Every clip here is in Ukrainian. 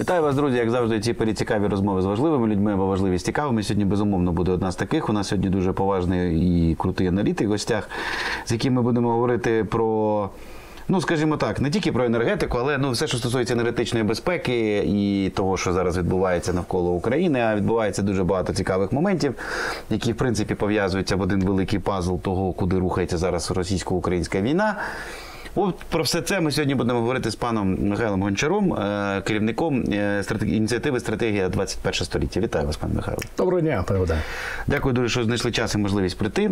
Вітаю вас, друзі. Як завжди, ці перецікаві розмови з важливими людьми або важливі з цікавими. Сьогодні безумовно буде одна з таких. У нас сьогодні дуже поважний і крутий аналітик в гостях, з яким ми будемо говорити про. Ну, скажімо так, не тільки про енергетику, але ну все, що стосується енергетичної безпеки і того, що зараз відбувається навколо України, а відбувається дуже багато цікавих моментів, які в принципі пов'язуються в один великий пазл того, куди рухається зараз російсько-українська війна. От про все це ми сьогодні будемо говорити з паном Михайлом Гончаром, е, керівником е, ініціативи Стратегія 21 століття. Вітаю вас, пане Михайло. Доброго дня, пане. Дякую дуже, що знайшли час і можливість прийти.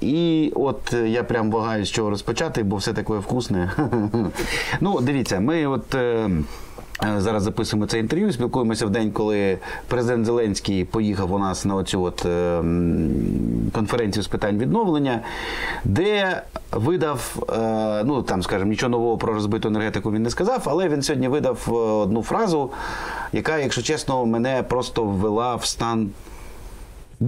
І от е, я прям вагаюсь, з чого розпочати, бо все таке вкусне. Ну, дивіться, ми от. Е, Зараз записуємо це інтерв'ю. Спілкуємося в день, коли президент Зеленський поїхав у нас на оцю от е, конференцію з питань відновлення, де видав, е, ну там, скажімо, нічого нового про розбиту енергетику він не сказав, але він сьогодні видав е, одну фразу, яка, якщо чесно, мене просто ввела в стан.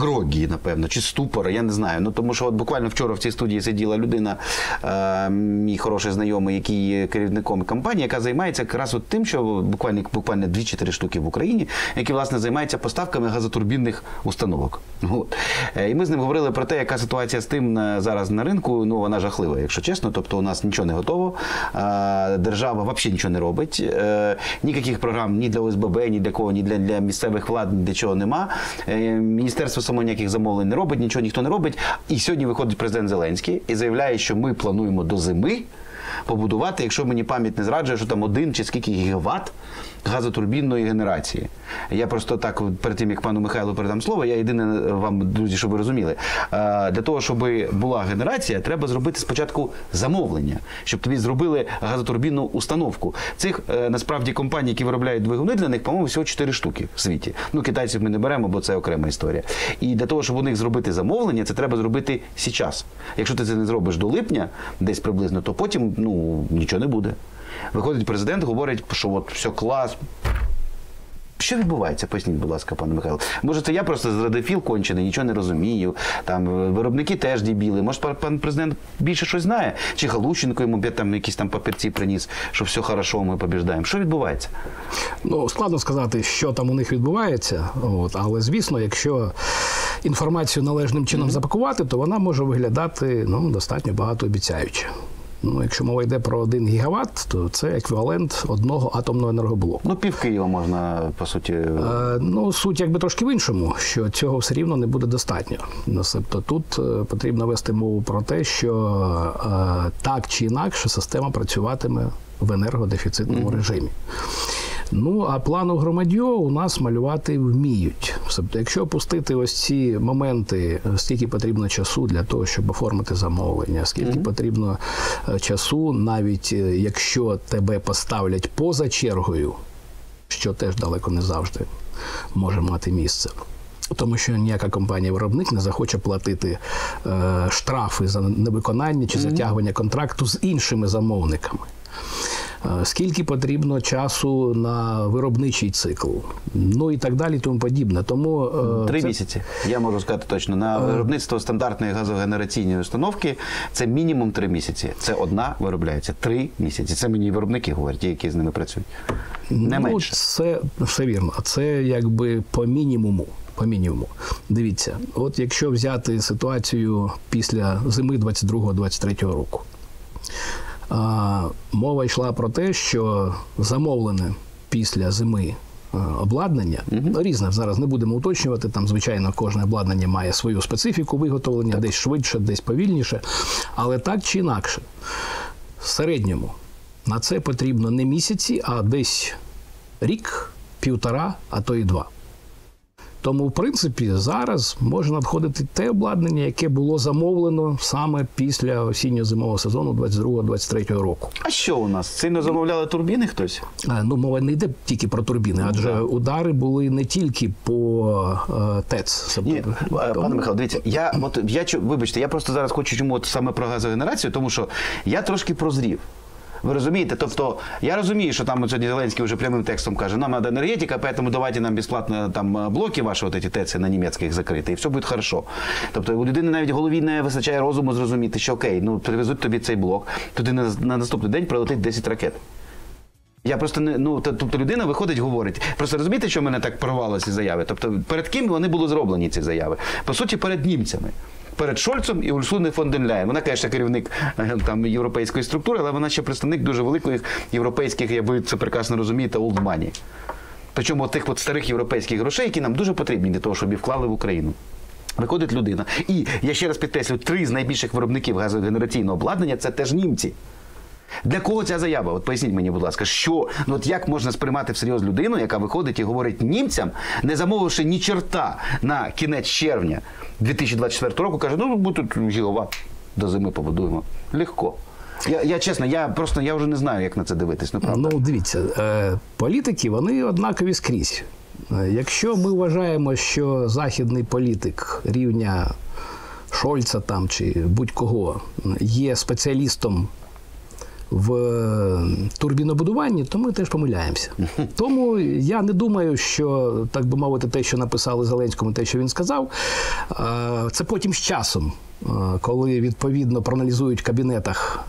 Грогі, напевно, чи ступора, я не знаю. Ну тому що от буквально вчора в цій студії сиділа людина, е, мій хороший знайомий, який є керівником компанії, яка займається якраз от тим, що буквально буквально 2-4 штуки в Україні, які власне займаються поставками газотурбінних установок. От. Е, І ми з ним говорили про те, яка ситуація з тим е, зараз на ринку. Ну вона жахлива, якщо чесно. Тобто у нас нічого не готово. Е, Держава взагалі нічого не робить. Е, Ніяких програм ні для ОСББ, ні для кого, ні для, для місцевих влад, ні для чого нема. Е, Міністерство само ніяких замовлень не робить, нічого ніхто не робить. І сьогодні виходить президент Зеленський і заявляє, що ми плануємо до зими побудувати, якщо мені пам'ять не зраджує, що там один чи скільки гігават газотурбінної генерації. Я просто так перед тим, як пану Михайлу передам слово, я єдине вам, друзі, щоб ви розуміли. е, Для того, щоб була генерація, треба зробити спочатку замовлення, щоб тобі зробили газотурбінну установку. Цих е, насправді компаній, які виробляють двигуни для них, по-моєму, всього 4 штуки в світі. Ну, китайців ми не беремо, бо це окрема історія. І для того, щоб у них зробити замовлення, це треба зробити зараз. Якщо ти це не зробиш до липня, десь приблизно, то потім ну нічого не буде. Виходить президент, говорить, що от все клас. Що відбувається? Поясніть, будь ласка, пане Михайло. Може, це я просто зрадофіл кончений, нічого не розумію. Там е, виробники теж дебіли. Може, пан- президент більше щось знає? Чи Галущенко йому там якісь там папірці приніс, що все хорошо, ми побіждаємо. Що відбувається? Ну складно сказати, що там у них відбувається. От, але звісно, якщо інформацію належним чином запакувати, то вона може виглядати ну, достатньо багатообіцяюче. Ну, якщо мова йде про 1 гігават, то це еквівалент одного атомного енергоблоку. Ну, пів Києва можна, по суті. Е, Ну, суть якби трошки в іншому, що цього все рівно не буде достатньо. Тобто тут е, потрібно вести мову про те, що е, так чи інакше система працюватиме в енергодефіцитному режимі. Ну, а плану громадьо у нас малювати вміють. Тобто, якщо опустити ось ці моменти, скільки потрібно часу для того, щоб оформити замовлення, скільки потрібно е, часу, навіть е, якщо тебе поставлять поза чергою, що теж далеко не завжди може мати місце. Тому що ніяка компанія-виробник не захоче платити е, штрафи за невиконання чи затягування контракту з іншими замовниками. Е, Скільки потрібно часу на виробничий цикл, ну і так далі, тому подібне. Тому е, Три це- місяці. Я можу сказати точно. На виробництво стандартної газогенераційної установки це мінімум три місяці. Це одна виробляється. Три місяці. Це мені виробники говорять, ті, які з ними працюють. Не ну, менше. Це все вірно. Це якби по мінімуму. По мінімуму. Дивіться, от якщо взяти ситуацію після зими 22-23 року. А, мова йшла про те, що замовлене після зими е, обладнання ну, різне зараз не будемо уточнювати. Там, звичайно, кожне обладнання має свою специфіку виготовлення, десь швидше, десь повільніше. Але так чи інакше, в середньому на це потрібно не місяці, а десь рік, півтора, а то і два. Тому, в принципі, зараз може надходити те обладнання, яке було замовлено саме після осінньо-зимового сезону 22-23 року. А що у нас? Сильно замовляли турбіни хтось? Е, Ну, мова не йде тільки про турбіни, адже удари були не тільки по е, ТЕЦ. Ні, е, пане Михайло, дивіться, я от я вибачте, я просто зараз хочу чому от саме про газогенерацію, тому що я трошки прозрів. Ви розумієте? Тобто, я розумію, що там сьогодні Зеленський вже прямим текстом каже, нам треба енергетика, поэтому давайте нам безплатно там блоки ваші, от ці ТЕЦи на німецьких закрити, і все буде хорошо. Тобто у людини навіть в голові не вистачає розуму зрозуміти, що окей, ну привезуть тобі цей блок, туди на, на наступний день прилетить 10 ракет. Я просто не ну тобто людина виходить, говорить. Просто розумієте, що в мене так порвало ці заяви? Тобто, перед ким вони були зроблені ці заяви? По суті, перед німцями. Перед Шольцем і Ульсуни фон ден Ляєн. Вона, звісно, керівник е, там європейської структури, але вона ще представник дуже великих європейських, як ви це прекрасно розумієте, олдмані. Причому тих от старих європейських грошей, які нам дуже потрібні для того, щоб їх вклали в Україну. Виходить людина. І я ще раз підкреслюю, три з найбільших виробників газогенераційного обладнання це теж німці. Для кого ця заява? От поясніть мені, будь ласка, що ну от як можна сприймати всерйоз людину, яка виходить і говорить німцям, не замовивши ні черта на кінець червня 2024 року, каже: ну ми тут гігават до зими побудуємо. Легко. Я, я чесно, я просто я вже не знаю, як на це дивитись. Ну правда. Ну, дивіться, е, політики вони однакові скрізь. Е, Якщо ми вважаємо, що західний політик рівня Шольца там чи будь-кого є спеціалістом в е, турбінобудуванні, то ми теж помиляємося. Тому я не думаю, що так би мовити, те, що написали Зеленському, те, що він сказав, е, це потім з часом, е, коли відповідно проаналізують в кабінетах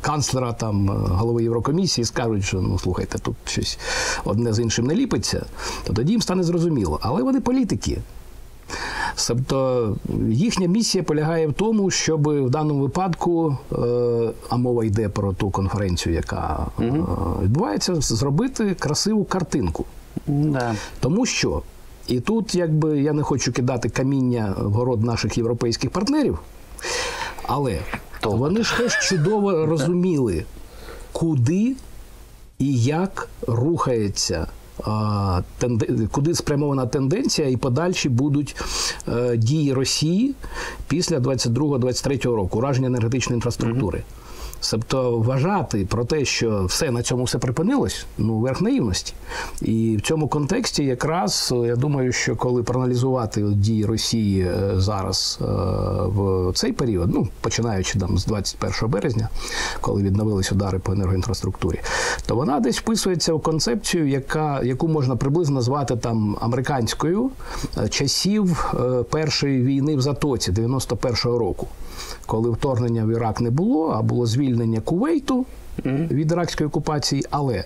канцлера там голови Єврокомісії, скажуть, що ну слухайте, тут щось одне з іншим не ліпиться, то тоді їм стане зрозуміло. Але вони політики. Тобто їхня місія полягає в тому, щоб в даному випадку, е, а мова йде про ту конференцію, яка е, відбувається, зробити красиву картинку. Да. Тому що, і тут якби я не хочу кидати каміння в город наших європейських партнерів, але То. вони ж теж чудово розуміли, куди і як рухається. Куди спрямована тенденція і подальші будуть е, дії Росії після 22-23 року, ураження енергетичної інфраструктури. Тобто вважати про те, що все на цьому все припинилось, ну верх наївності. І в цьому контексті якраз е, я думаю, що коли проаналізувати дії Росії е, зараз е, в цей період, ну починаючи там з 21 березня, коли відновились удари по енергоінфраструктурі, то вона десь вписується в концепцію, яка яку можна приблизно назвати там американською часів першої війни в Затоці 91-го року, коли вторгнення в Ірак не було, а було звільнення Кувейту від іракської окупації, але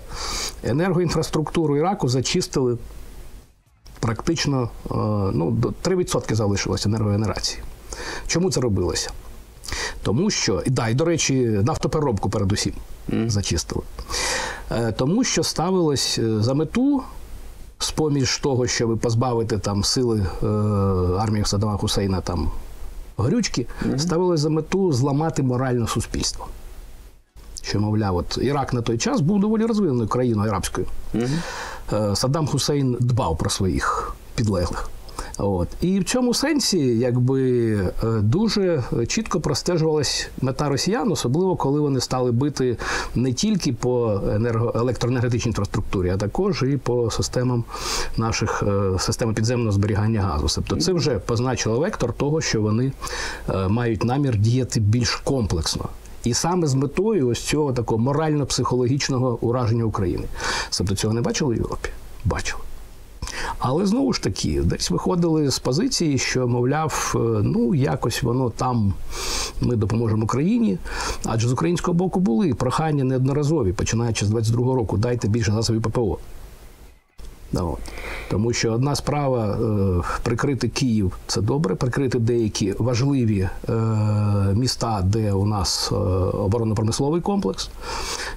енергоінфраструктуру Іраку зачистили практично е, ну, 3% залишилося енергогенерації. Чому це робилося? Тому що, да, і до речі, нафтопереробку передусім зачистили. Е, Тому що ставилось е, за мету, з-поміж того, щоб позбавити там сили е, армії Саддама Хусейна там горючки, ставили за мету зламати моральне суспільство. Що, мовляв, от Ірак на той час був доволі розвиненою країною арабською. Е, Саддам Хусейн дбав про своїх підлеглих. От. І в цьому сенсі, якби е, дуже чітко простежувалась мета росіян, особливо коли вони стали бити не тільки по енерго електроенергетичній інфраструктурі, а також і по системам наших е, системи підземного зберігання газу. Тобто це вже позначило вектор того, що вони е, мають намір діяти більш комплексно. І саме з метою ось цього такого морально-психологічного ураження України. Тобто цього не бачили в Європі? Бачили. Але знову ж таки, десь виходили з позиції, що, мовляв, е, ну якось воно там ми допоможемо Україні. Адже з українського боку були прохання неодноразові, починаючи з 22-го року, дайте більше засобів ППО. Ну, от. Тому що одна справа е, прикрити Київ це добре, прикрити деякі важливі е, міста, де у нас е, оборонно-промисловий комплекс.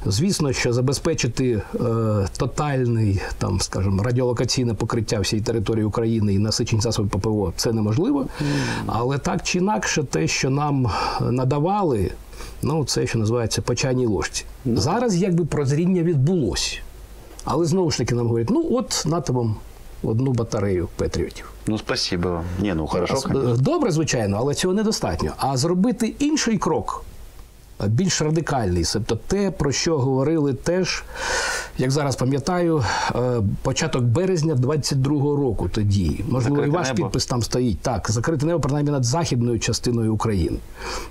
Звісно, що забезпечити е, тотальний, там, скажімо, радіолокаційне покриття всієї території України і насичень засобів ППО це неможливо. Але так чи інакше, те, що нам надавали, ну це що називається по чайній ложці. Зараз якби прозріння відбулося. Але знову ж таки нам говорять, ну от нате вам одну батарею патріотів. Ну, спасибо вам. Ні, ну хорошо. Е, Добре, звичайно, але цього недостатньо. А зробити інший крок, е, більш радикальний, тобто те, про що говорили теж, як зараз пам'ятаю, е, початок березня 22-го року тоді. Можливо, Закрите і ваш небо. підпис там стоїть. Так, закрите небо, принаймні над західною частиною України.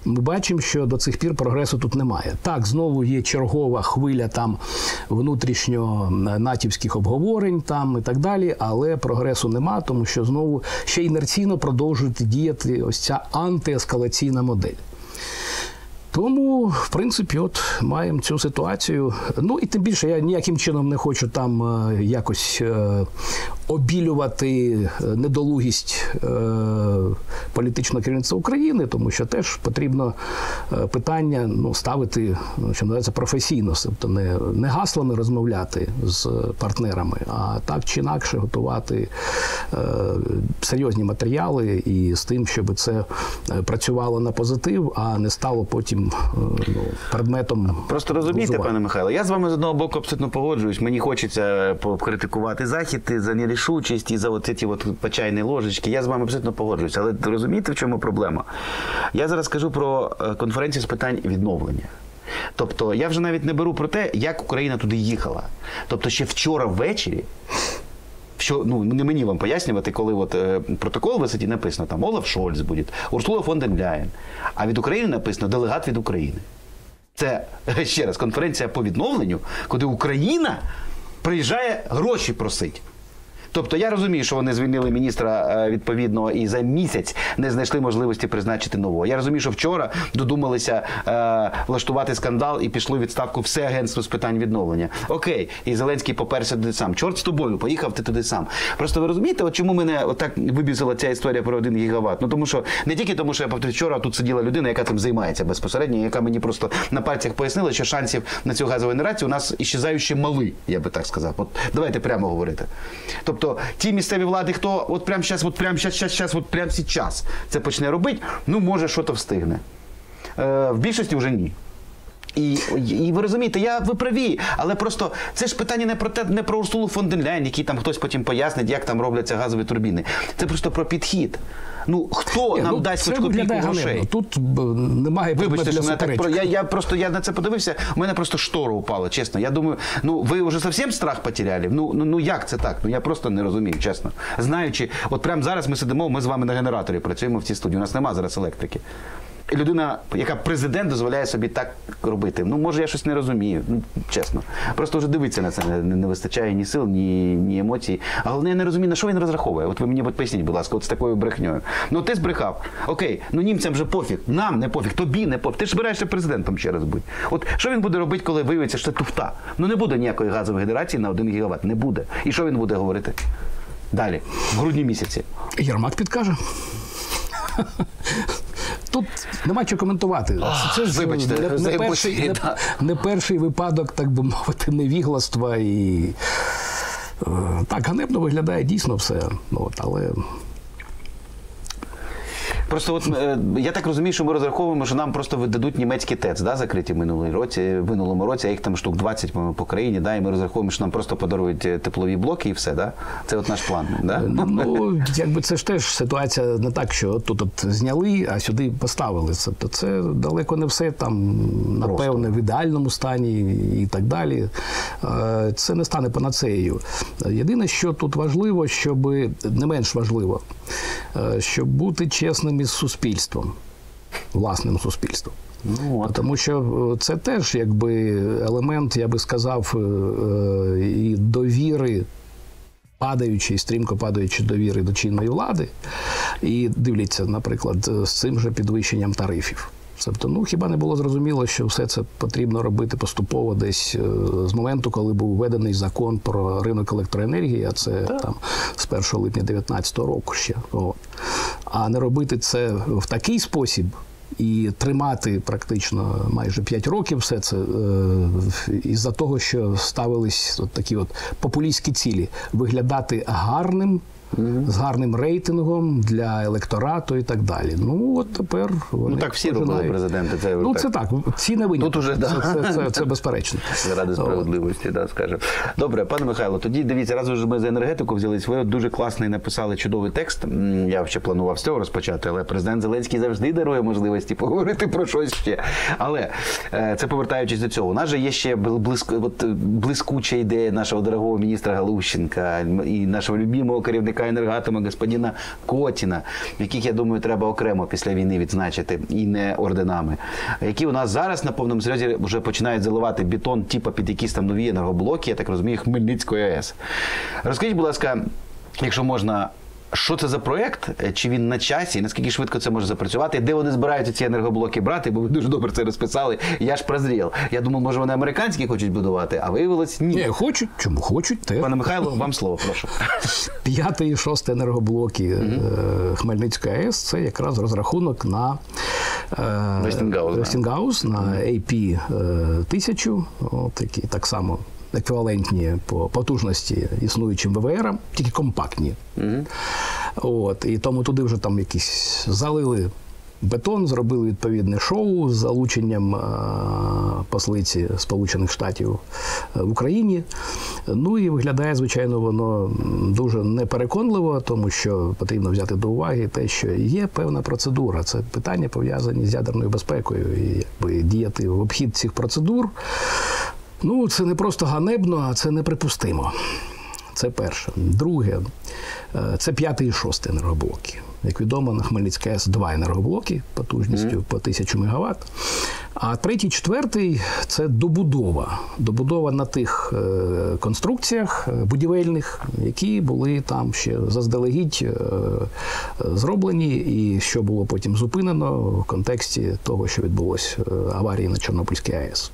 Ми бачимо, що до цих пір прогресу тут немає. Так, знову є чергова хвиля там внутрішньо е, натівських обговорень там і так далі, але прогресу нема, тому що знову ще інерційно продовжує діяти ось ця антиескалаційна модель. Тому, в принципі, от маємо цю ситуацію. Ну і тим більше я ніяким чином не хочу там е, якось е, обілювати е, недолугість е, політичного керівництва України, тому що теж потрібно е, питання ну, ставити, ну, що називається, професійно, тобто не, не гаслами розмовляти з партнерами, а так чи інакше готувати серйозні матеріали і з тим, щоб це працювало на позитив, а не стало потім ну, предметом. Просто розумієте, пане Михайло, я з вами з одного боку абсолютно погоджуюсь. Мені хочеться покритикувати захід за нерішучість і за ці от почайні ложечки. Я з вами абсолютно погоджуюсь. Але розумієте, в чому проблема? Я зараз кажу про е, конференцію з питань відновлення. Тобто я вже навіть не беру про те, як Україна туди їхала. Тобто, ще вчора ввечері. Що ну не мені вам пояснювати, коли от е, протокол висить написано там Олаф Шольц буде, Урсула фон ден Ляєн, а від України написано делегат від України. Це ще раз конференція по відновленню, куди Україна приїжджає гроші просить. Тобто я розумію, що вони звільнили міністра е, відповідно і за місяць не знайшли можливості призначити нового. Я розумію, що вчора додумалися е, влаштувати скандал і пішли у відставку все агентство з питань відновлення. Окей, і Зеленський поперся туди сам. Чорт з тобою, поїхав ти туди сам. Просто ви розумієте, от чому мене отак вибісила ця історія про один гігават? Ну тому що не тільки тому, що я повторюю, вчора тут сиділа людина, яка цим займається безпосередньо, яка мені просто на пальцях пояснила, що шансів на цю газову генерацію у нас іщезаючи мали, я би так сказав. От давайте прямо говорити. Тобто ті місцеві влади, хто от прямо зараз, от прямо зараз, зараз, зараз, от прямо зараз це почне робити, ну може що то встигне. Е, в більшості вже ні. І, і ви розумієте, я ви праві, але просто це ж питання не про те, не про Урсулу фон ден Ляйн, який там хтось потім пояснить, як там робляться газові турбіни. Це просто про підхід. Ну хто Ні, нам ну, дасть хоч копійку грошей? Тут немає Вибачте, що мене так про я, я просто я на це подивився. У мене просто штора упала, чесно. Я думаю, ну ви вже зовсім страх потеряли? Ну ну ну як це так? Ну я просто не розумію, чесно. Знаючи, от прямо зараз ми сидимо, ми з вами на генераторі працюємо в цій студії. У нас немає зараз електрики. Людина, яка президент, дозволяє собі так робити. Ну, може, я щось не розумію. Ну, чесно. Просто вже дивитися на це не, не вистачає ні сил, ні, ні емоцій. А головне, я не розумію, на що він розраховує. От ви мені поясніть, будь ласка, от з такою брехньою. Ну ти збрехав. Окей, ну німцям вже пофіг, нам не пофіг, тобі не пофіг. Ти ж збираєшся президентом ще раз будь. От що він буде робити, коли виявиться, що це туфта? Ну не буде ніякої газової генерації на 1 гігават. Не буде. І що він буде говорити? Далі, в грудні місяці. Єрмак підкаже. Тут нема чого коментувати. Це ж вибачте, не, не, перший, не, не перший випадок, так би мовити, невігластва і. е, Так, ганебно виглядає дійсно все. Ну, от, але Просто от е, я так розумію, що ми розраховуємо, що нам просто видадуть німецькі ТЕЦ, да, закриті в минулому році, в минулому році, а їх там штук 20 по, по країні, да, і ми розраховуємо, що нам просто подарують е, теплові блоки і все, да? Це от наш план. Да? ну, якби це ж теж ситуація не так, що тут от зняли, а сюди поставили. Це, то це далеко не все там, напевне, в ідеальному стані і так далі. Е, Це не стане панацеєю. Єдине, що тут важливо, щоб не менш важливо, е, щоб бути чесним із суспільством, власним суспільством. Ну, от. Тому що е, це теж якби елемент, я би сказав, е, е, і довіри. Падаючи, стрімко падаючи довіри до чинної влади, і дивляться, наприклад, з цим же підвищенням тарифів. Тобто, ну хіба не було зрозуміло, що все це потрібно робити поступово десь е, з моменту, коли був введений закон про ринок електроенергії, а це там з 1 липня 2019 року ще. От. А не робити це в такий спосіб. І тримати практично майже 5 років все це е, із-за того, що ставились от такі от популістські цілі виглядати гарним, з гарним рейтингом для електорату і так далі. Ну от тепер вони Ну так всі робили президенти. Це Ну це так. Ці не виняток. Тут уже, да. це, це, це, це безперечно. Заради справедливості, да, скажемо. Добре, пане Михайло, тоді дивіться, раз вже ми за енергетику взялись. Ви дуже класний написали чудовий текст. Я ще планував з цього розпочати, але президент Зеленський завжди дарує можливості поговорити про щось ще. Але е, це повертаючись до цього. У нас же є ще блиск, от, блискуча ідея нашого дорогого міністра Галущенка і нашого любимого керівника енергатому господина Котіна, яких я думаю, треба окремо після війни відзначити і не орденами, які у нас зараз на повному серйозі вже починають заливати бетон, типу під якісь там нові енергоблоки, я так розумію, Хмельницької АЕС. Розкажіть, будь ласка, якщо можна. Що це за проєкт, е, чи він на часі, наскільки швидко це може запрацювати, де вони збираються ці енергоблоки брати, бо ви дуже добре це розписали. Я ж прозрів. Я думав, може вони американські хочуть будувати, а виявилось ні. Ні, хочуть, чому хочуть, те. Пане Михайло, вам слово, прошу. П'ятий і шостий енергоблоки е, Хмельницької АЕС це якраз розрахунок на е. Westinghouse, на AP 1000, от, які так само еквівалентні по потужності існуючим ВВР, тільки компактні. От, і тому туди вже там якісь залили. Бетон зробили відповідне шоу з залученням послиці Сполучених Штатів е, в Україні. Ну і виглядає, звичайно, воно дуже непереконливо, тому що потрібно взяти до уваги те, що є певна процедура. Це питання пов'язані з ядерною безпекою. І якби діяти в обхід цих процедур. Ну, це не просто ганебно, а це неприпустимо. Це перше. Друге, е, це п'ятий і шостий енергоблоки. Як відомо, на Хмельницькій АЕС два енергоблоки потужністю по 1000 МВт. А третій, четвертий це добудова. Добудова на тих е, конструкціях е, будівельних, які були там ще заздалегідь зроблені, і що було потім зупинено в контексті того, що відбулося аварії на Чорнобильській АЕС.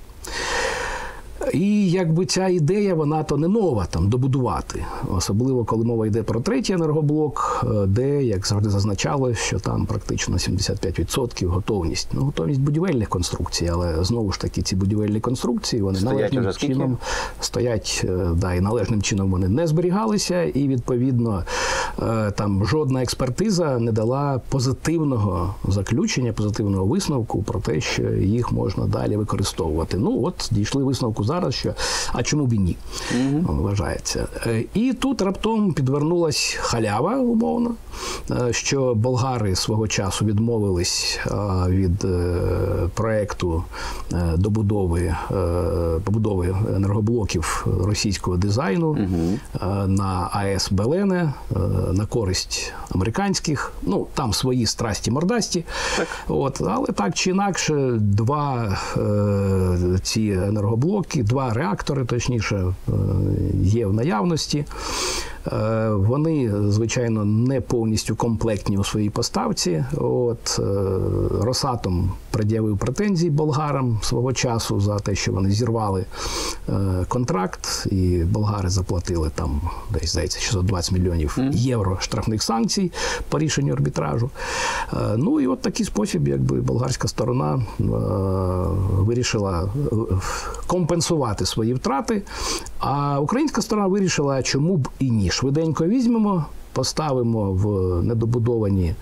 І якби ця ідея, вона то не нова там добудувати, особливо коли мова йде про третій енергоблок, е, де, як завжди зазначалось, що там практично 75% готовність. Ну, готовність будівельних конструкцій, але знову ж таки ці будівельні конструкції вони Стоять належним чином стоять, е, да, і належним чином вони не зберігалися, і відповідно е, там жодна експертиза не дала позитивного заключення, позитивного висновку про те, що їх можна далі використовувати. Ну от дійшли висновку зараз, що а чому б і ні? Вважається. Е, І тут раптом підвернулась халява, умовно, що болгари свого часу відмовились е, від е, проекту е, добудови е, побудови енергоблоків російського дизайну е, на АЕС Белене е, на користь американських. Ну там свої страсті мордасті. От, але так чи інакше, два е, ці енергоблоки, два реактори, точніше, е, є в наявності. Е, Вони, звичайно, не повністю комплектні у своїй поставці. От е, Росатом пред'явив претензії болгарам свого часу за те, що вони зірвали е, контракт, і болгари заплатили там десь здається 620 мільйонів євро штрафних санкцій по рішенню арбітражу. Е, Ну і от такий спосіб, якби болгарська сторона вирішила компенсувати свої втрати. А українська сторона вирішила, чому б і ні. Швиденько візьмемо. Поставимо в недобудовані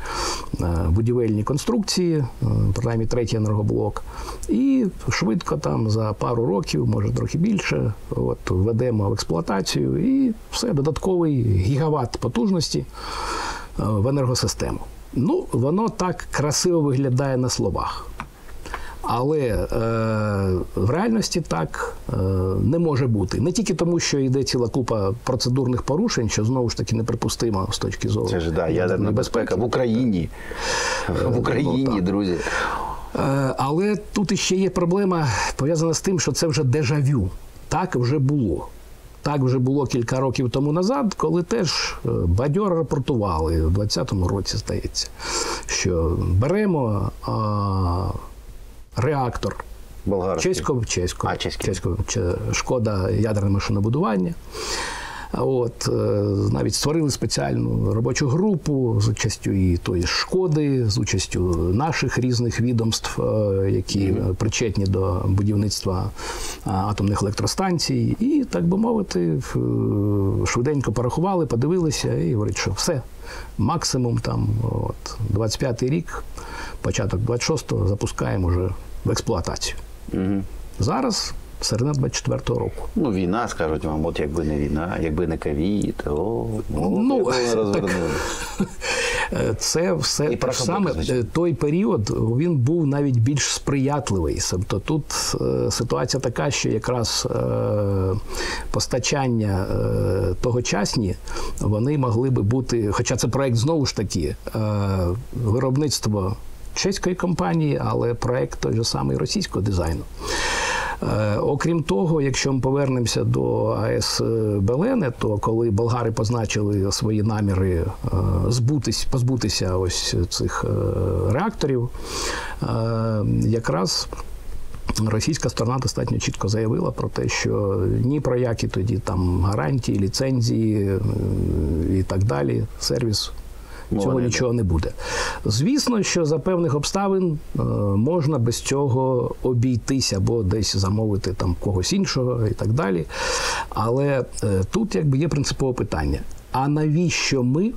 е, будівельні конструкції, е, принаймні третій енергоблок, і швидко там за пару років, може трохи більше, от введемо в експлуатацію і все, додатковий гігават потужності е, в енергосистему. Ну, воно так красиво виглядає на словах. Але е, в реальності так е, не може бути. Не тільки тому, що йде ціла купа процедурних порушень, що знову ж таки неприпустимо з точки зору Це ж да, ядерна безпека в Україні. В Україні, ну, друзі. Е, Але тут іще є проблема пов'язана з тим, що це вже дежавю. Так вже було. Так вже було кілька років тому назад, коли теж е, бадьоро рапортували в 2020 році, здається, що беремо а, реактор. Чеського, чеського, А, чеський. чеського чи- шкода ядерне машинобудування. От е, навіть створили спеціальну робочу групу з участю і тої шкоди, з участю наших різних відомств, е, які е, причетні до будівництва атомних електростанцій, і так би мовити, е, швиденько порахували, подивилися і говорять, що все, максимум там, от 25-й рік, початок 26-го запускаємо вже в експлуатацію. Мгм. Зараз середина 24-го року. Ну, війна, скажуть вам, от якби не війна, якби не ковід, о, о, Ну, розвернули. Це все І те ж саме е, той період він був навіть більш сприятливий. Тобто тут е, ситуація така, що якраз е, постачання е, тогочасні вони могли би бути, хоча це проект знову ж таки е, виробництво чеської компанії, але проект той же самий російського дизайну. Е, окрім того, якщо ми повернемося до АЕС Белене, то коли болгари позначили свої наміри е, збутись, позбутися ось цих е, реакторів, якраз Російська сторона достатньо чітко заявила про те, що ні про які тоді там гарантії, ліцензії і так далі, сервіс. Цього не нічого не буде. Звісно, що за певних обставин е, можна без цього обійтися або десь замовити там когось іншого і так далі. Але е, тут якби є принципове питання: а навіщо ми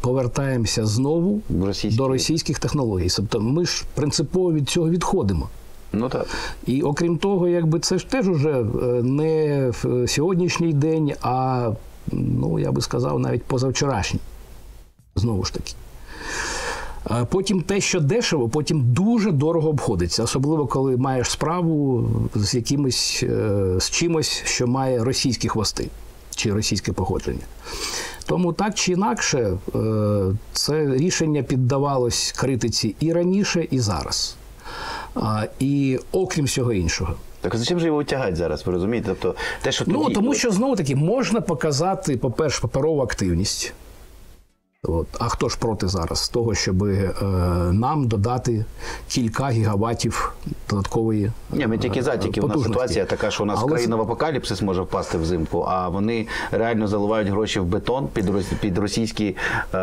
повертаємося знову російські- до російських технологій? Тобто ми ж принципово від цього відходимо. Ну так. І окрім того, якби це ж теж уже е, не в сьогоднішній день, а ну я би сказав, навіть позавчорашній. Знову ж таки. Потім те, що дешево, потім дуже дорого обходиться, особливо коли маєш справу з якимось е, з чимось, що має російські хвости чи російське походження. Тому так чи інакше, е, це рішення піддавалось критиці і раніше, і зараз. І окрім всього іншого. Так а зачем же його тягати зараз, ви розумієте? Тобто те, що Ну тому що знову таки можна показати, по-перше, паперову активність. От. А хто ж проти зараз того, щоб е, нам додати кілька гігаватів додаткової Ні, ми тільки за, тільки в нас ситуація така, що у нас Але країна в апокаліпсис може впасти взимку, а вони реально заливають гроші в бетон під, рос- під російський е,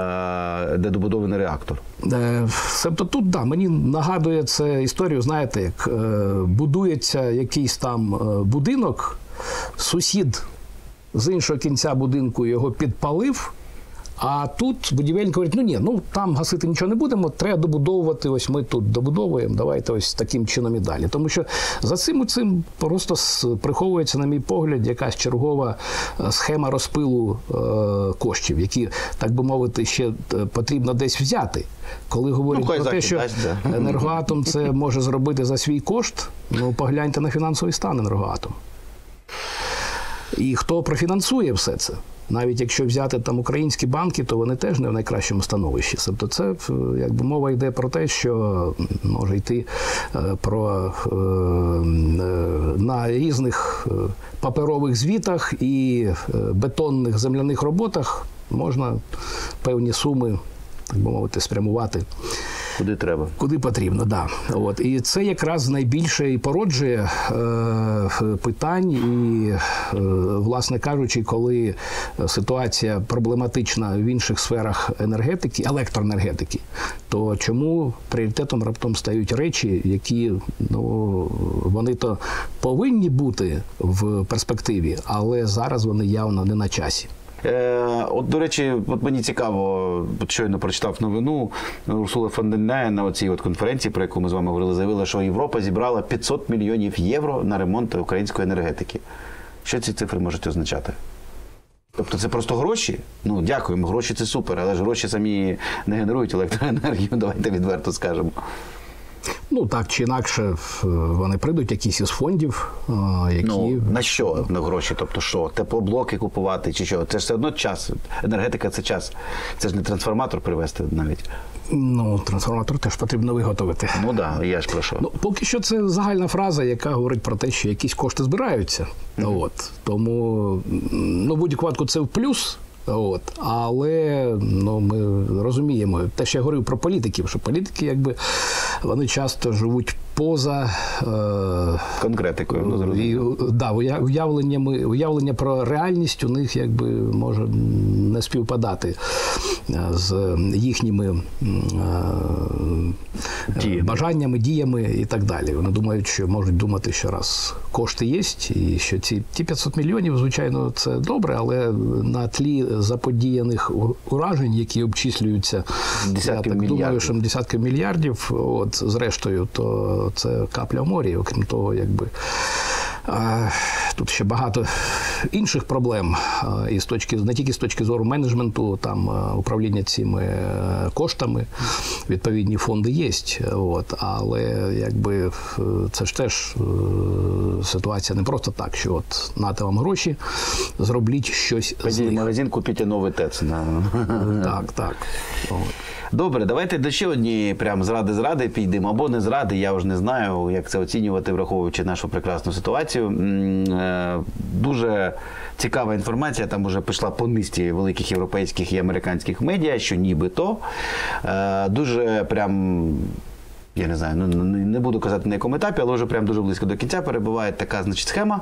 недобудований реактор. Е, Тобто тут да, мені нагадує це історію, знаєте, як е, будується якийсь там е, будинок, сусід з іншого кінця будинку його підпалив. А тут будівельник говорить: ну ні, ну там гасити нічого не будемо, треба добудовувати. Ось ми тут добудовуємо. Давайте ось таким чином і далі. Тому що за цим цим просто приховується, на мій погляд, якась чергова е, схема розпилу е, коштів, які, так би мовити, ще е, потрібно десь взяти. Коли говорять Ну, про те, що дасть, енергоатом це може зробити за свій кошт, ну погляньте на фінансовий стан енергоатом. І хто профінансує все це? Навіть якщо взяти там українські банки, то вони теж не в найкращому становищі. Тобто, це е, якби мова йде про те, що може йти е, про е, на різних паперових звітах і бетонних земляних роботах можна певні суми, так би мовити, спрямувати Куди треба? Куди потрібно, да. От. І це якраз найбільше і породжує е, питань. І, е, власне кажучи, коли ситуація проблематична в інших сферах енергетики, електроенергетики, то чому пріоритетом раптом стають речі, які ну, вони то повинні бути в перспективі, але зараз вони явно не на часі. Е, от, до речі, от мені цікаво, от щойно прочитав новину. Урсула фон дер Ляєн на оцій от конференції, про яку ми з вами говорили, заявила, що Європа зібрала 500 мільйонів євро на ремонт української енергетики. Що ці цифри можуть означати? Тобто це просто гроші? Ну, дякуємо, гроші це супер, але ж гроші самі не генерують електроенергію, давайте відверто скажемо. Ну так чи інакше, вони прийдуть якісь із фондів, які Ну, на що на гроші? Тобто що? Теплоблоки купувати чи що? Це ж все одно час. Енергетика це час. Це ж не трансформатор привезти навіть. Ну, трансформатор теж потрібно виготовити. Ну так, да, я ж про що. Ну, поки що це загальна фраза, яка говорить про те, що якісь кошти збираються. От. Тому ну, випадку це в плюс. От. Але ну, ми розуміємо, те, що я говорив про політиків, що політики якби вони часто живуть поза е, Конкретикою. Ну, і, да, уявленнями, уявлення про реальність у них якби може не співпадати е, з їхніми е, Діями. бажаннями, діями і так далі. Вони думають, що можуть думати, що раз кошти є, і що ці ті 500 мільйонів, звичайно, це добре, але на тлі заподіяних уражень, які обчислюються, я так думаю, що десятки мільярдів, от зрештою, то це капля в морі. Окрім того, якби тут ще багато інших проблем, і з точки не тільки з точки зору менеджменту, там управління цими е, коштами, відповідні фонди є. От, але якби е, це ж теж е, ситуація не просто так, що от нате вам гроші, зробліть щось з них. магазин, купіть новий ТЕЦ. Так, так. От. Добре, давайте до ще однієї прям зради зради підемо або не зради. Я вже не знаю, як це оцінювати, враховуючи нашу прекрасну ситуацію. Е, Дуже цікава інформація. Там вже пішла по низці великих європейських і американських медіа, що нібито е, дуже прям. Я не знаю, ну не не буду казати на якому етапі, але вже прям дуже близько до кінця перебуває така значить, схема.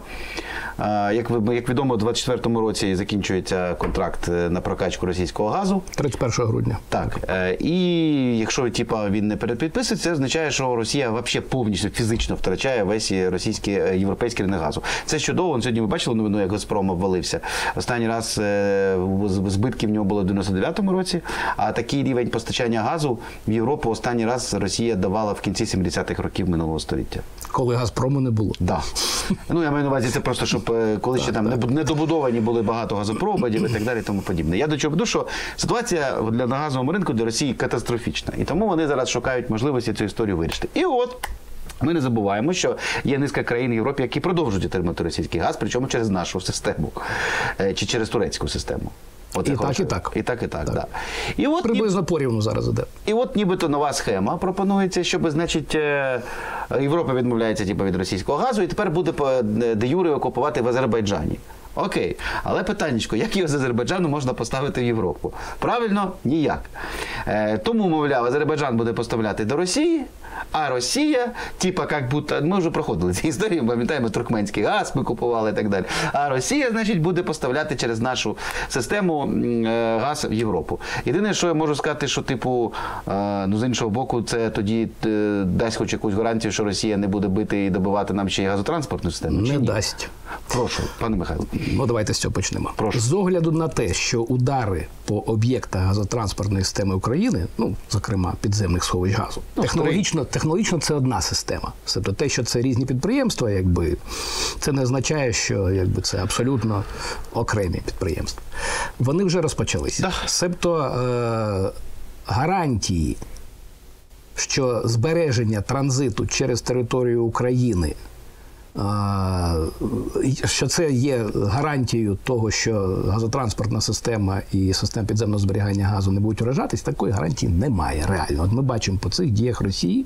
Як, як відомо, у 2024 році закінчується контракт е, на прокачку російського газу. 31 грудня. Так, е, і якщо типа він не передпідписується, це означає, що Росія взагалі повністю фізично втрачає весь російський е, європейський ринок газу. Це чудово. Он Сьогодні ви бачили новину, як Газпром обвалився. Останній раз збитки в нього було в 99-му році. А такий рівень постачання газу в Європу останній раз Росія давала в кінці 70-х років минулого століття. Коли Газпрому не було. Да. Ну, я маю на увазі, це просто, щоб е, коли ще там не недобудовані були багато газопроводів і так далі, тому подібне. Я до чого веду, що ситуація для на газовому ринку для Росії катастрофічна. І тому вони зараз шукають можливості цю історію вирішити. І от. Ми не забуваємо, що є низка країн в Європі, які продовжують отримати російський газ, причому через нашу систему е, чи через турецьку систему. От І так, хочу- і так. І так, і так, Да. І от ні- Приблизно порівну зараз іде. і от нібито нова схема пропонується, щоб, значить, е, Європа відмовляється типу, від російського газу і тепер буде де юре окупувати в Азербайджані. Окей, але питаннячко, як його з Азербайджану можна поставити в Європу? Правильно, ніяк. Е, тому, мовляв, Азербайджан буде поставляти до Росії, а Росія, типа, як будто ми вже проходили ці історії, пам'ятаємо, туркменський газ ми купували і так далі. А Росія, значить, буде поставляти через нашу систему е, газ в Європу. Єдине, що я можу сказати, що типу, е, ну з іншого боку, це тоді е, дасть хоч якусь гарантію, що Росія не буде бити і добивати нам ще й газотранспортну систему. чи Не ні? дасть. Прошу, пане Михайло. Ну, давайте з цього почнемо. Прошу. З огляду на те, що удари по об'єктах газотранспортної системи України, ну зокрема підземних сховищ газу, Ну, технологічно, технологічно це одна система. Тобто те, що це різні підприємства, якби це не означає, що якби це абсолютно окремі підприємства. Вони вже розпочалися. Да. Себто е, гарантії, що збереження транзиту через територію України що це є гарантією того, що газотранспортна система і система підземного зберігання газу не будуть вражатись, такої гарантії немає реально. От ми бачимо по цих діях Росії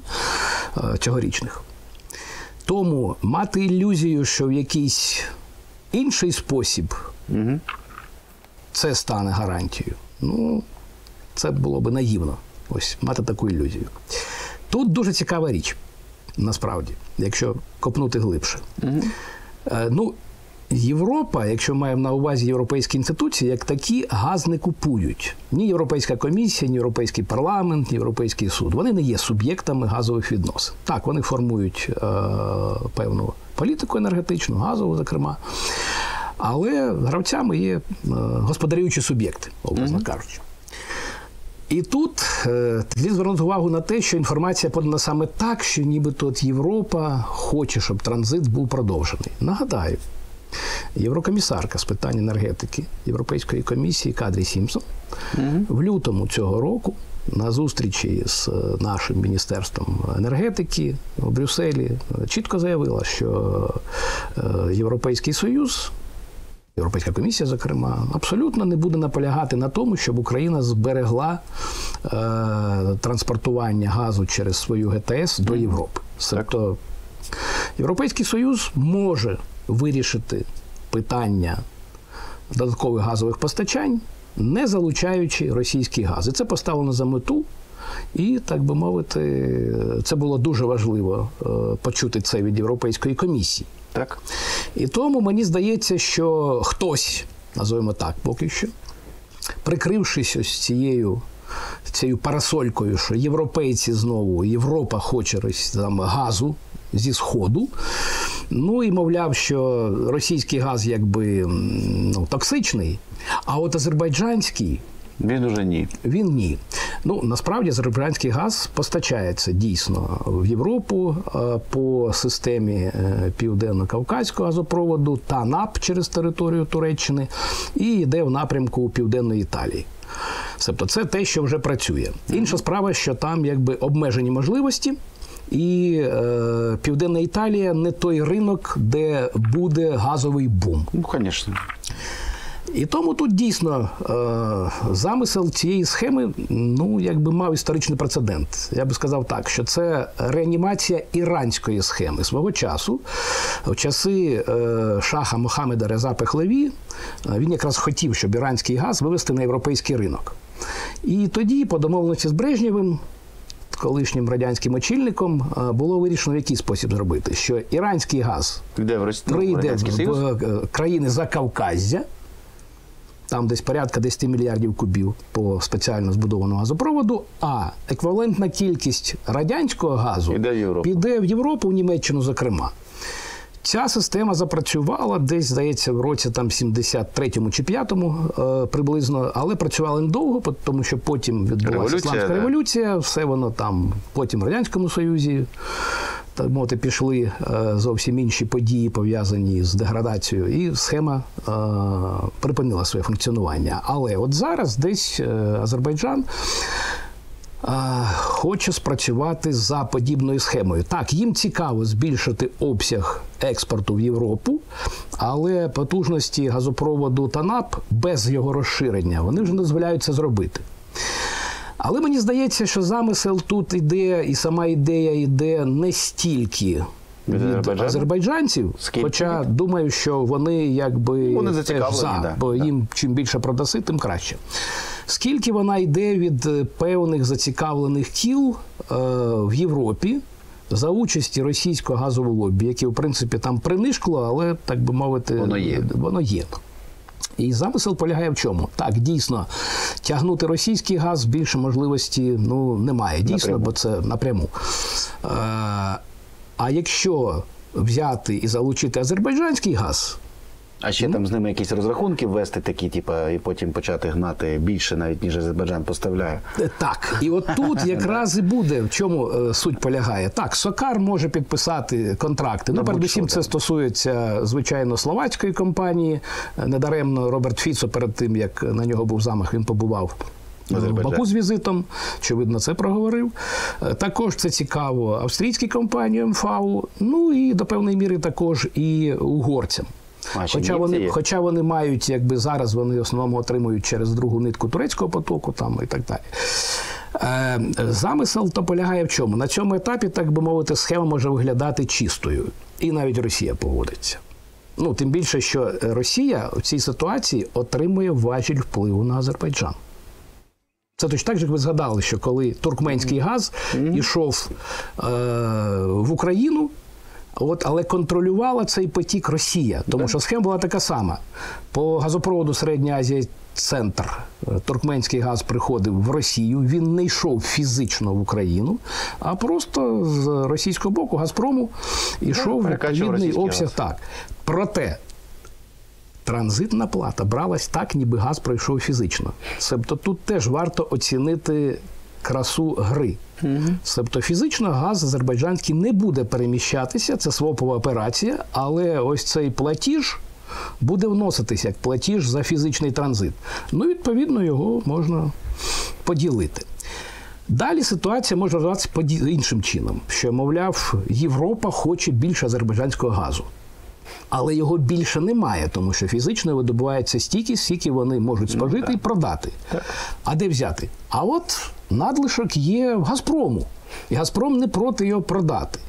е, цьогорічних. Тому мати ілюзію, що в якийсь інший спосіб це стане гарантією, ну, це було би наївно. Ось мати таку ілюзію. Тут дуже цікава річ, насправді, якщо копнути глибше. Е, ну, Європа, якщо маємо на увазі європейські інституції, як такі газ не купують. Ні Європейська комісія, ні Європейський парламент, ні Європейський суд. Вони не є суб'єктами газових відносин. Так, вони формують е, певну політику енергетичну, газову, зокрема. Але гравцями є е, господарюючі суб'єкти, образно кажучи. І тут е, слід звернути увагу на те, що інформація подана саме так, що нібито от Європа хоче, щоб транзит був продовжений. Нагадаю, єврокомісарка з питань енергетики Європейської комісії Кадрі Сімпсон в лютому цього року на зустрічі з е, нашим міністерством енергетики у Брюсселі е, чітко заявила, що е, Європейський Союз Європейська комісія, зокрема, абсолютно не буде наполягати на тому, щоб Україна зберегла е, транспортування газу через свою ГТС до Європи. Тобто Європейський Союз може вирішити питання додаткових газових постачань, не залучаючи російський газ. І це поставлено за мету. І, так би мовити, це було дуже важливо е, почути це від Європейської комісії. Так? І тому мені здається, що хтось, називаємо так поки що, прикрившись ось цією. Цією парасолькою, що європейці знову, Європа хоче там газу зі Сходу. Ну і мовляв, що російський газ якби ну, токсичний, а от азербайджанський Він уже ні. він ні. Ну насправді азербайджанський газ постачається дійсно в Європу е, по системі е, південно-кавказького газопроводу та НАП через територію Туреччини і йде в напрямку Південної Італії. Тобто це те, що вже працює. Інша справа, що там якби обмежені можливості. І е, Південна Італія не той ринок, де буде газовий бум. Ну, звісно. І тому тут дійсно е, замисел цієї схеми, ну якби мав історичний прецедент. Я би сказав так, що це реанімація іранської схеми свого часу. В часи е, шаха Мохамеда Реза Пехлеві е, він якраз хотів, щоб іранський газ вивести на європейський ринок. І тоді, по домовленості з Брежнєвим, колишнім радянським очільником, було вирішено, в який спосіб зробити, що іранський газ Де в прийде в е, країни Закавказя, там десь порядка 10 мільярдів кубів по спеціально збудованому газопроводу, а еквівалентна кількість радянського газу Іде в Європу. піде в Європу, в Німеччину, зокрема. Ця система запрацювала десь, здається, в році там 73-му чи 5-му е, приблизно, але працювала недовго, тому що потім відбулася Революція, ісламська да. революція, все воно там потім в Радянському Союзі. Мовити, пішли е, зовсім інші події, пов'язані з деградацією, і схема е, припинила своє функціонування. Але от зараз десь е, Азербайджан хоче спрацювати за подібною схемою. Так, їм цікаво збільшити обсяг експорту в Європу, але потужності газопроводу ТАНАП без його розширення вони вже не дозволяють це зробити. Але мені здається, що замисел тут іде, і сама ідея йде не стільки. Від Азербайджану? азербайджанців, Скільки? хоча думаю, що вони якби Вони теж за, да, бо да. їм чим більше продаси, тим краще. Скільки вона йде від е, певних зацікавлених кіл е, в Європі за участі російського газового лобі, яке, в принципі, там принишкло, але так би мовити, Воно є. Воно є. І замисел полягає в чому? Так, дійсно, тягнути російський газ більше можливості ну, немає. Дійсно, Напряму. бо це напряму. А, а якщо взяти і залучити азербайджанський газ, А ще там з ними якісь розрахунки ввести такі, типа, і потім почати гнати більше, навіть ніж Азербайджан поставляє. Е, Так, і от тут якраз і буде в чому е, суть полягає. Так, Сокар може підписати контракти. Ну, передусім, це стосується звичайно словацької компанії. Е, Недаремно Роберт Фіцо перед тим як на нього був замах, він побував. Азербайджан. Баку з візитом, очевидно, це проговорив. Також це цікаво австрійській компанії МФАУ, ну і до певної міри також і угорцям. А, Хоча вони, є. хоча вони мають, якби зараз вони в основному отримують через другу нитку турецького потоку там і так далі. Е, замисел то полягає в чому? На цьому етапі, так би мовити, схема може виглядати чистою. І навіть Росія погодиться. Ну, тим більше, що Росія в цій ситуації отримує важіль впливу на Азербайджан. Це точно так як ви згадали, що коли туркменський газ йшов е, в Україну, от, але контролювала цей потік Росія, тому що схема була така сама. По газопроводу Середня Азія центр е, туркменський газ приходив в Росію, він не йшов фізично в Україну, а просто з російського боку Газпрому йшов перекачував відповідний обсяг. газ. Так. Проте Транзитна плата бралась так, ніби газ пройшов фізично. Тобто тут теж варто оцінити красу гри. Тобто фізично газ азербайджанський не буде переміщатися, це свопова операція, але ось цей платіж буде вноситися як платіж за фізичний транзит. Ну, відповідно, його можна поділити. Далі ситуація може розвиватися іншим чином, що, мовляв, Європа хоче більше азербайджанського газу. Але його більше немає, тому що фізично видобувається стільки, скільки вони можуть спожити і продати. А де взяти? А от надлишок є в Газпрому. І Газпром не проти його продати.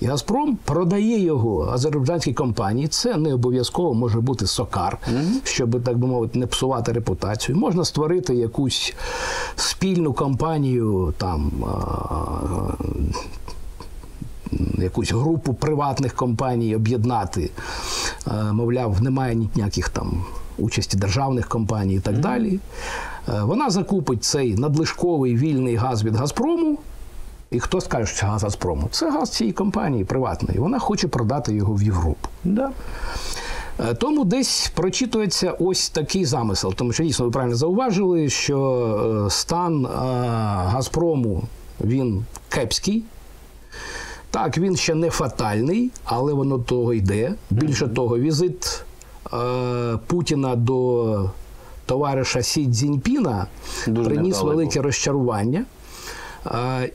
І Газпром продає його азербайджанській компанії. Це не обов'язково може бути сокар, щоб, так би мовити, не псувати репутацію. Можна створити якусь спільну компанію там. Якусь групу приватних компаній об'єднати. Е, Мовляв, немає ніяких там участі державних компаній і так далі. Е, Вона закупить цей надлишковий вільний газ від Газпрому. І хто скаже, що це газ Газпрому? Це газ цієї компанії приватної. Вона хоче продати його в Європу. Да. Е, Тому десь прочитується ось такий замисел. Тому що дійсно ви правильно зауважили, що стан Газпрому він кепський. Так, він ще не фатальний, але воно того йде. Більше того, візит е, Путіна до товариша Сі Цзіньпіна Дуже приніс велике розчарування.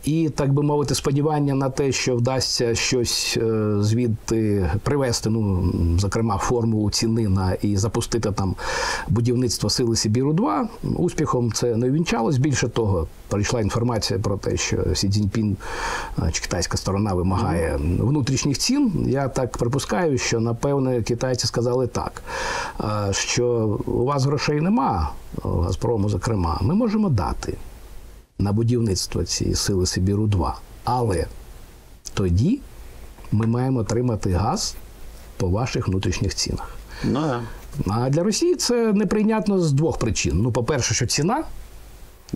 І так би мовити, сподівання на те, що вдасться щось е, звідти привести, ну зокрема формулу ціни на і запустити там будівництво сили Сибіру 2 Успіхом це не увінчалось. Більше того, прийшла інформація про те, що Сі Цзіньпін чи китайська сторона вимагає внутрішніх цін. Я так припускаю, що напевне китайці сказали так, що у вас грошей нема, Газпрому, зокрема, ми можемо дати на будівництво цієї сили Сибіру 2 Але тоді ми маємо отримати газ по ваших внутрішніх цінах. Ну, да. А для Росії це неприйнятно з двох причин. Ну, по-перше, що ціна,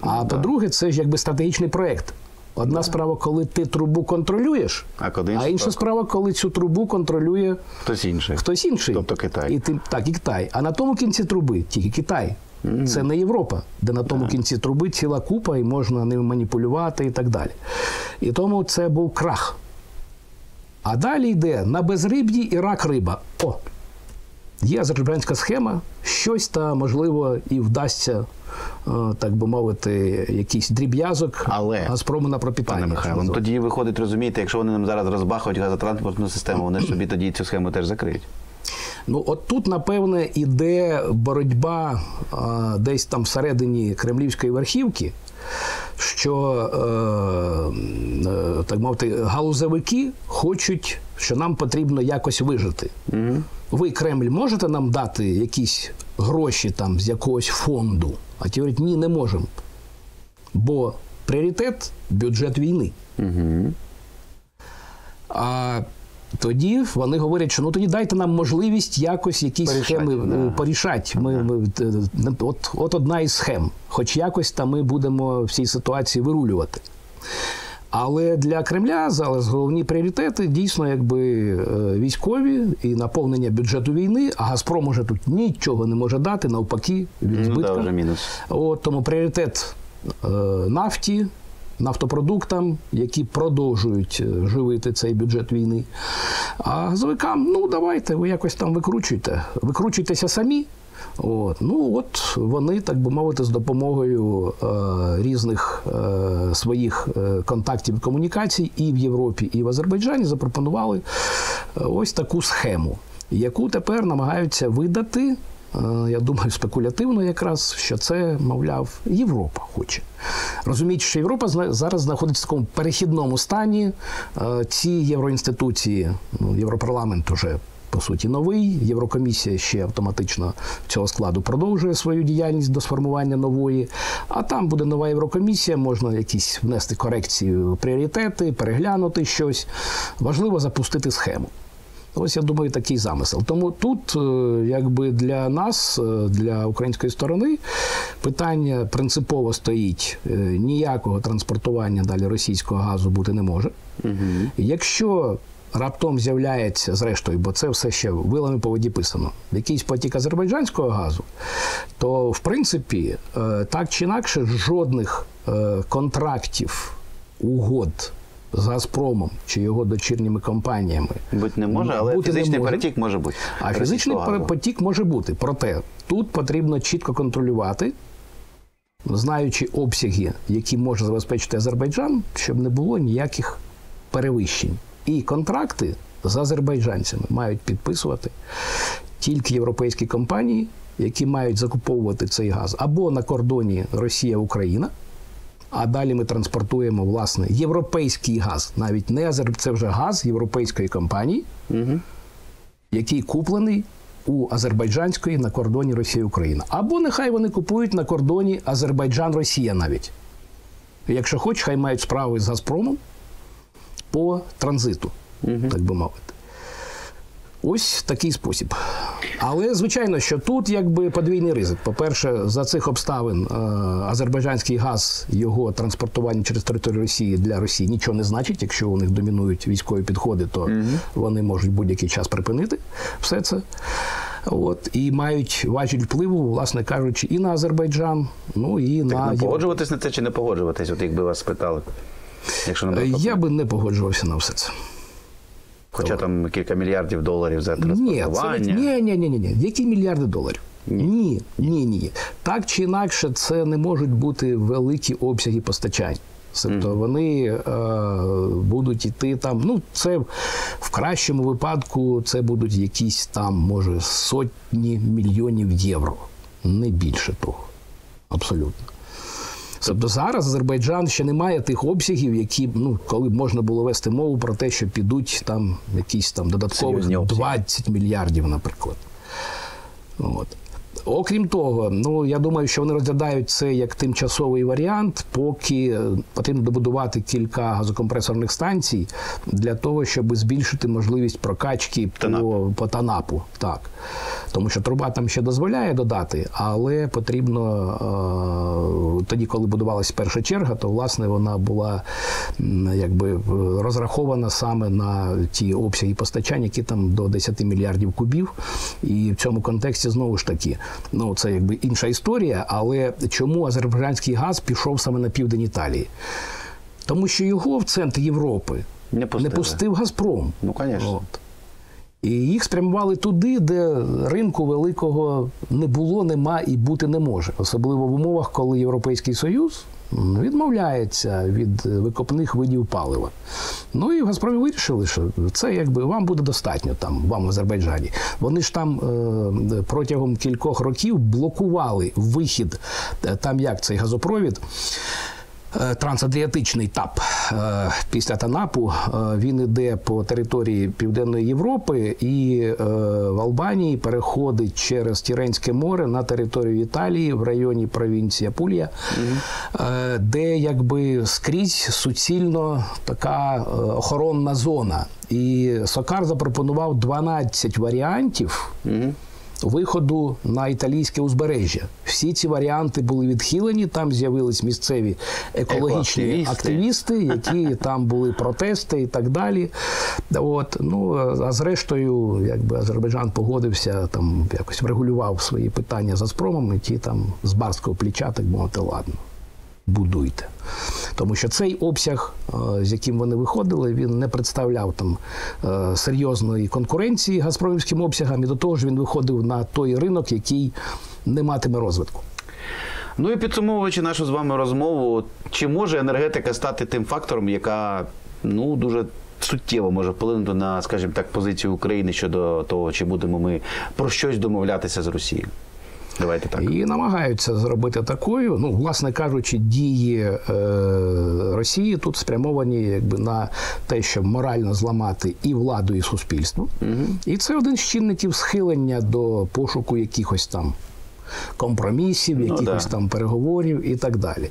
а по-друге, це ж якби стратегічний проєкт. Одна справа, коли ти трубу контролюєш, А а інша справа, коли цю трубу контролює хтось інший. хтось інший. Тобто Китай. І ти, так, і Китай. А на тому кінці труби тільки Китай. Це не Європа, де на тому кінці труби ціла купа і можна ним маніпулювати і так далі. І тому це був крах. А далі йде на безриб'ї і рак риба. О! Є азербайджанська схема, щось та, можливо, і вдасться, е, так би мовити, якийсь дріб'язок Але, Газпрому на пропітання. Пане Михайло, ну тоді виходить, розумієте, якщо вони нам зараз розбахують газотранспортну систему, вони собі тоді цю схему теж закриють. Ну, от тут, напевне, іде боротьба а, десь там всередині кремлівської верхівки, що, е, е, так мовити, галузевики хочуть, що нам потрібно якось вижити. Ви, Кремль, можете нам дати якісь гроші там з якогось фонду? А ті говорять, ні, не можемо. Бо пріоритет бюджет війни. А тоді вони говорять, що ну тоді дайте нам можливість якось якісь Порішать, схеми да. е, порішати. Ми, ми, е, от, от одна із схем. Хоч якось там ми будемо в цій ситуації вирулювати. Але для Кремля зараз головні пріоритети дійсно якби е, військові і наповнення бюджету війни, а Газпром уже тут нічого не може дати, навпаки, від Ну, да, вже мінус. От, тому пріоритет е, нафті, нафтопродуктам, які продовжують е, живити цей бюджет війни. А газовикам, ну давайте, ви якось там викручуйте. Викручуйтеся самі. От. Ну от вони, так би мовити, з допомогою е, різних е, своїх е, контактів і комунікацій і в Європі, і в Азербайджані запропонували е, ось таку схему, яку тепер намагаються видати. Е, Я думаю, спекулятивно якраз, що це, мовляв, Європа хоче. Розуміючи, що Європа зараз знаходиться в такому перехідному стані. Е, Ці євроінституції, ну, Європарламент уже по суті новий. Єврокомісія ще автоматично цього складу продовжує свою діяльність до сформування нової. А там буде нова Єврокомісія, можна якісь внести корекції, пріоритети, переглянути щось. Важливо запустити схему. Ось я думаю, такий замисел. Тому тут, е, якби для нас, е, для української сторони, питання принципово стоїть: е, ніякого транспортування далі російського газу бути не може. Якщо раптом з'являється, зрештою, бо це все ще вилами по воді писано, якийсь потік азербайджанського газу, то в принципі, так чи інакше, жодних контрактів, угод. З Газпромом чи його дочірніми компаніями Бути не може, але бути фізичний може. перетік може бути. А фізичний потік може бути. Проте тут потрібно чітко контролювати, знаючи обсяги, які може забезпечити Азербайджан, щоб не було ніяких перевищень. І контракти з азербайджанцями мають підписувати тільки європейські компанії, які мають закуповувати цей газ або на кордоні Росія-Україна. А далі ми транспортуємо власне європейський газ, навіть не азер... це вже газ європейської компанії, який куплений у азербайджанської на кордоні Росія-Україна. Або нехай вони купують на кордоні Азербайджан-Росія навіть. Якщо хоч, хай мають справи з Газпромом по транзиту, так би мовити. Ось такий спосіб. Але звичайно, що тут якби подвійний ризик. По-перше, за цих обставин е, азербайджанський газ, його транспортування через територію Росії для Росії нічого не значить. Якщо у них домінують військові підходи, то вони можуть будь-який час припинити все це. От, і мають важіль впливу, власне кажучи, і на Азербайджан, ну і Так, на ну, погоджуватись на це чи не погоджуватись, от якби вас спитали. Якщо нам Е, Я би не погоджувався на все це. Хоча там кілька мільярдів доларів за транспортування. ні, ні, ні, ні, ні. Які мільярди доларів? Ні. ні, ні. Так чи інакше, це не можуть бути великі обсяги постачань. Тобто вони е, будуть йти там. Ну, це в кращому випадку це будуть якісь там, може, сотні мільйонів євро, не більше того. Абсолютно. Тобто зараз Азербайджан ще не має тих обсягів, які ну коли б можна було вести мову про те, що підуть там якісь там додаткових 20 мільярдів, наприклад. От. Окрім того, ну я думаю, що вони розглядають це як тимчасовий варіант, поки е, потрібно добудувати кілька газокомпресорних станцій для того, щоб збільшити можливість прокачки Танап. по, по Танапу. Так. Тому що труба там ще дозволяє додати, але потрібно е, тоді, коли будувалася перша черга, то власне вона була якби е, розрахована саме на ті обсяги постачання, які там до 10 мільярдів кубів. І в цьому контексті знову ж таки, ну це якби інша історія. Але чому азербайджанський газ пішов саме на південь Італії? Тому що його в центр Європи Не не пустив Газпром. Ну, звісно. І їх спрямували туди, де ринку великого не було, нема і бути не може. Особливо в умовах, коли Європейський Союз відмовляється від е, викопних видів палива. Ну і в Газпромі вирішили, що це якби вам буде достатньо там, вам в Азербайджані. Вони ж там е, протягом кількох років блокували вихід, е, там як цей газопровід. Е, Трансадріатичний ТАП. Е, після Танапу е, він іде по території Південної Європи і в Албанії переходить через Тіренське море на територію Італії в районі провінції Апулія, е, де якби скрізь суцільно така охоронна зона. І Сокар запропонував 12 варіантів виходу на італійське узбережжя. Всі ці варіанти були відхилені. Там з'явились місцеві екологічні активісти. активісти, які там були протести і так далі. От ну а зрештою, якби Азербайджан погодився, там якось врегулював свої питання з Азпромом, і ті там з барського плеча, так мовити, ладно. Будуйте. Тому що цей обсяг, е, з яким вони виходили, він не представляв там е, серйозної конкуренції газпромівським обсягам, і до того ж він виходив на той ринок, який не матиме розвитку. Ну і підсумовуючи нашу з вами розмову, чи може енергетика стати тим фактором, яка ну дуже суттєво може вплинути на, скажімо так, позицію України щодо того, чи будемо ми про щось домовлятися з Росією? Давайте так. І намагаються зробити такою. Ну, власне кажучи, дії е, Росії тут спрямовані якби на те, щоб морально зламати і владу, і суспільство. І це один з чинників схилення до пошуку якихось там. Компромісів, якихось да. там переговорів і так далі.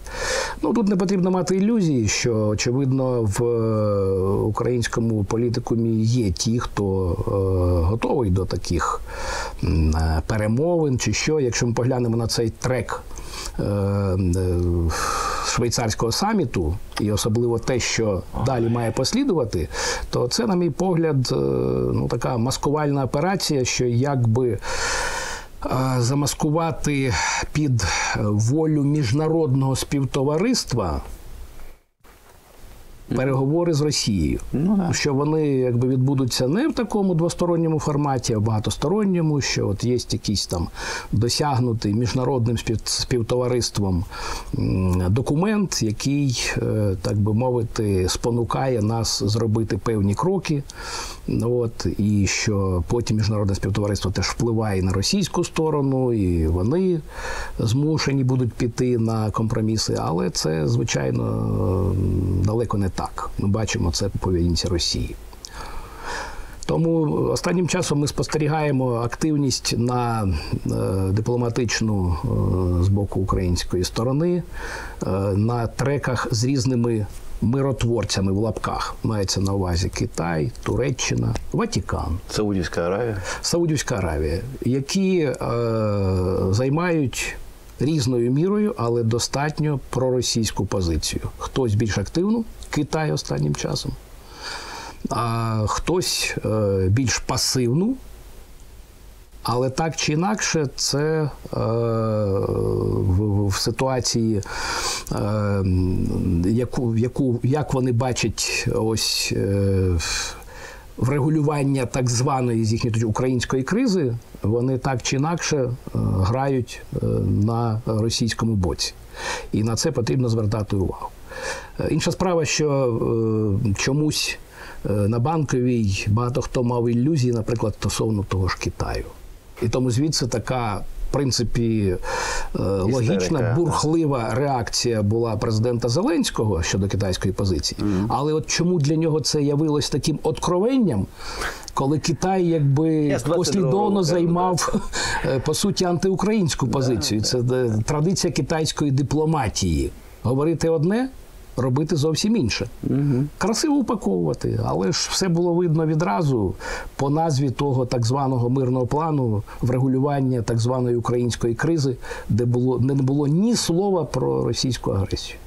Ну тут не потрібно мати ілюзії, що очевидно в е, українському політикумі є ті, хто е, готовий до таких е, перемовин чи що. Якщо ми поглянемо на цей трек е, е, швейцарського саміту, і особливо те, що далі має послідувати, то це, на мій погляд, ну така маскувальна операція, що якби. Замаскувати під волю міжнародного співтовариства переговори з Росією. Ну, да. Що вони якби відбудуться не в такому двосторонньому форматі, а в багатосторонньому, що от є якийсь там досягнутий міжнародним співтовариством документ, який, е, так би мовити, спонукає нас зробити певні кроки. От, і що потім міжнародне співтовариство теж впливає на російську сторону, і вони змушені будуть піти на компроміси. Але це, звичайно, далеко не так. Ми бачимо це по поведінці Росії. Тому останнім часом ми спостерігаємо активність на е, дипломатичну е, з боку української сторони е, на треках з різними миротворцями в лапках. Мається на увазі Китай, Туреччина, Ватікан. Саудівська Аравія. Саудівська Аравія, які е, займають різною мірою, але достатньо проросійську позицію. Хтось більш активну, Китай останнім часом, а хтось е, більш пасивну. Але так чи інакше, це е, в, в ситуації, е, яку, яку, як вони бачать ось е, врегулювання так званої з їхньої української кризи, вони так чи інакше е, грають е, на російському боці. І на це потрібно звертати увагу. Е, Інша справа, що чомусь на банковій багато хто мав ілюзії, наприклад, стосовно того ж Китаю. І тому звідси така. В принципі, е, логічна, бурхлива реакція була президента Зеленського щодо китайської позиції. Але от чому для нього це явилось таким откровенням, коли Китай якби послідовно займав е, по суті антиукраїнську позицію. Це е, традиція китайської дипломатії. Говорити одне, робити зовсім інше. Красиво упаковувати, але ж все було видно відразу по назві того так званого мирного плану врегулювання так званої української кризи, де було не було ні слова про російську агресію.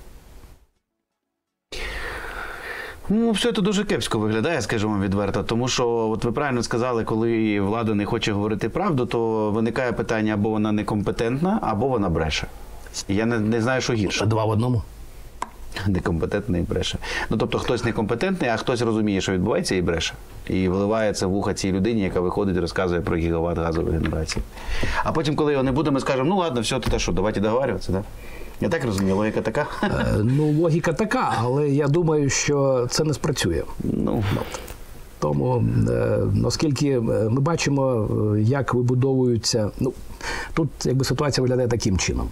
Ну, все це дуже кепсько виглядає, скажімо відверто. Тому що, от ви правильно сказали, коли влада не хоче говорити правду, то виникає питання або вона некомпетентна, або вона бреше. Я не, не знаю, що гірше. Два в одному. Некомпетентний і бреше. Ну тобто хтось некомпетентний, а хтось розуміє, що відбувається, і бреше. І виливає це в вуха цій людині, яка виходить і розказує про гігават газової генерації. А потім, коли його не буде, ми скажемо, ну ладно, все, то що, давайте договарюватися, да? Я так розумію, логіка така. Е, Ну, логіка така, але я думаю, що це не спрацює. Ну, Тому, е, оскільки е, ми бачимо, е, як вибудовуються. Ну, тут якби ситуація виглядає таким чином.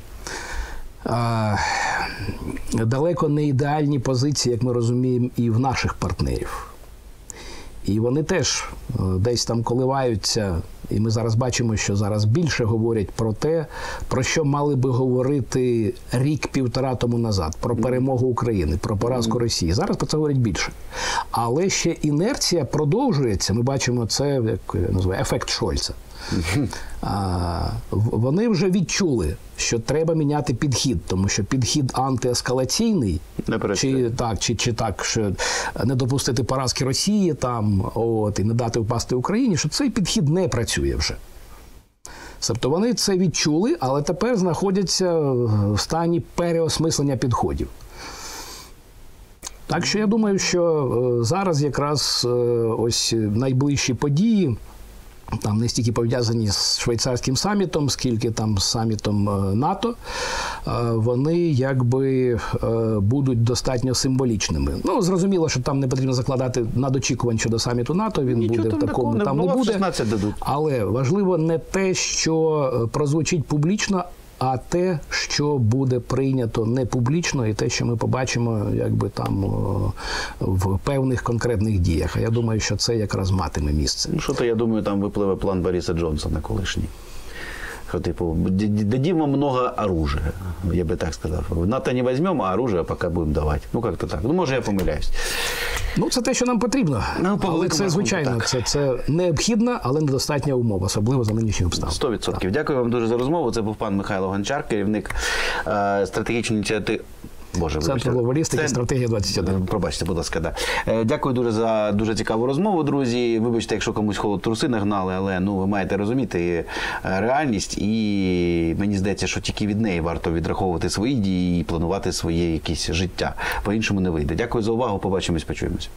Далеко не ідеальні позиції, як ми розуміємо, і в наших партнерів. І вони теж е, десь там коливаються, і ми зараз бачимо, що зараз більше говорять про те, про що мали би говорити рік-півтора тому назад, про перемогу України, про поразку Росії. Зараз про це говорять більше. Але ще інерція продовжується. Ми бачимо це як я називаю ефект Шольца. А, вони вже відчули, що треба міняти підхід, тому що підхід антиескалаційний, чи так, чи, чи так, що не допустити поразки Росії там, от, і не дати впасти Україні, що цей підхід не працює вже. Тобто вони це відчули, але тепер знаходяться в стані переосмислення підходів. Так що я думаю, що е, зараз якраз е, ось найближчі події. Там не стільки пов'язані з швейцарським самітом, скільки там з самітом е, НАТО, е, вони якби е, будуть достатньо символічними. Ну зрозуміло, що там не потрібно закладати надочікувань щодо саміту НАТО. Він Нічого буде там в такому не там не буде. 16 дадуть. Але важливо не те, що прозвучить публічно, а те, що буде прийнято не публічно, і те, що ми побачимо, якби там в певних конкретних діях. А я думаю, що це якраз матиме місце. Ну, що то я думаю, там випливе план Бориса Джонсона колишній. Типу, дадим вам много оружия, я би так сказав. В НАТО не візьмемо, а оружие поки будемо давати. Ну, як-то так. Ну, може, я помиляюсь. Ну, це те, що нам потрібно. Ну, по але це, звичайно, так. це, це необхідна, але недостатня умова, особливо за нинішні обставин. 100%. Дякую вам дуже за розмову. Це був пан Михайло Гончар, керівник е, стратегічної ініціативи. Боже, Центр глобалістики, Це- стратегія 21. Пробачте, будь ласка, да. Е, Дякую дуже за дуже цікаву розмову, друзі. Вибачте, якщо комусь холод труси нагнали, але ну ви маєте розуміти е, реальність, і мені здається, що тільки від неї варто відраховувати свої дії і планувати своє якесь життя. По іншому не вийде. Дякую за увагу. Побачимось, почуємось.